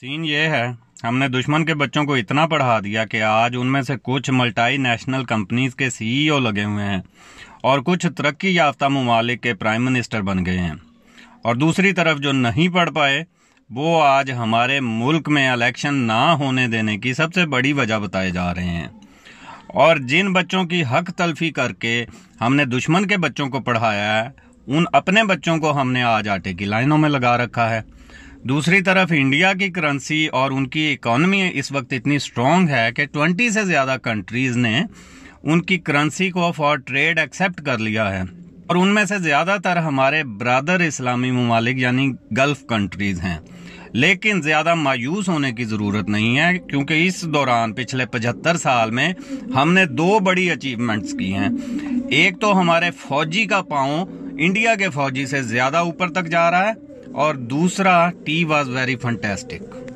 Scene ये है, हमने दुश्मन के बच्चों को इतना पढ़ा दिया कि आज उनमें से कुछ मल्टाई नेशनल कंपनीज़ के सीईओ लगे हुए हैं और कुछ तरक्की याफ्ता ममालिक के प्राइम मिनिस्टर बन गए हैं। और दूसरी तरफ़ जो नहीं पढ़ पाए, वो आज हमारे मुल्क में इलेक्शन ना होने देने की सबसे बड़ी वजह बताए जा रहे हैं। और जिन बच्चों की हक तलफी करके हमने दुश्मन के बच्चों को पढ़ाया है, उन अपने बच्चों को हमने आज आटे की लाइनों में लगा रखा है। दूसरी तरफ़ इंडिया की करेंसी और उनकी इकोनॉमी इस वक्त इतनी स्ट्रांग है कि 20 से ज़्यादा कंट्रीज़ ने उनकी करेंसी को फॉर ट्रेड एक्सेप्ट कर लिया है। और उनमें से ज़्यादातर हमारे ब्रादर इस्लामी ममालिक, यानी गल्फ कंट्रीज़ हैं। लेकिन ज़्यादा मायूस होने की ज़रूरत नहीं है, क्योंकि इस दौरान पिछले पचहत्तर साल में हमने दो बड़ी अचीवमेंट्स की हैं। एक तो हमारे फौजी का पाँव इंडिया के फौजी से ज़्यादा ऊपर तक जा रहा है और दूसरा टी वॉज़ वेरी फंटेस्टिक